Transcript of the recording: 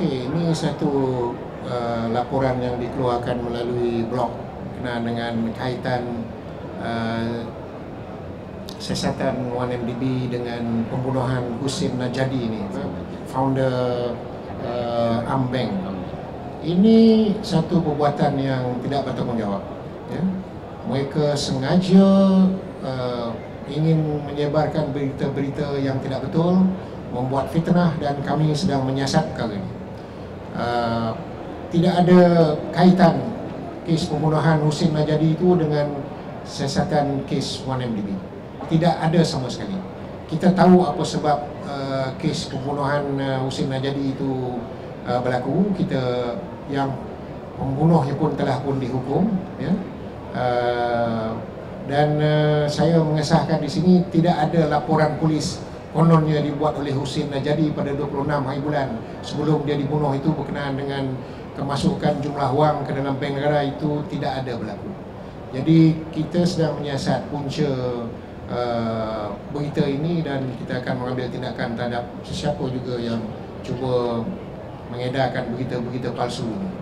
Okey, ini satu uh, laporan yang dikeluarkan melalui blog kena dengan kaitan uh, siasatan 1MDB dengan pembunuhan Husin Najadi ini, founder uh, Ambank. Ini satu perbuatan yang tidak bertanggungjawab. Ya. Mereka sengaja uh, ingin menyebarkan berita-berita yang tidak betul, membuat fitnah dan kami sedang menyiasat perkara ini. Uh, tidak ada kaitan kes pembunuhan Husin Najadi itu dengan siasatan kes 1MDB. Tidak ada sama sekali. Kita tahu apa sebab uh, kes pembunuhan uh, Husin Najadi itu uh, berlaku. Kita yang pembunuhnya pun telah pun dihukum. Ya. Uh, dan uh, saya mengesahkan di sini tidak ada laporan polis kononnya dibuat oleh Husin Najadi pada 26 hari bulan sebelum dia dibunuh itu berkenaan dengan kemasukan jumlah wang ke dalam bank negara itu tidak ada berlaku. Jadi kita sedang menyiasat punca uh, berita ini dan kita akan mengambil tindakan terhadap sesiapa juga yang cuba mengedarkan berita-berita palsu ini.